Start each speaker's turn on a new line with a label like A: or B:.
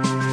A: you.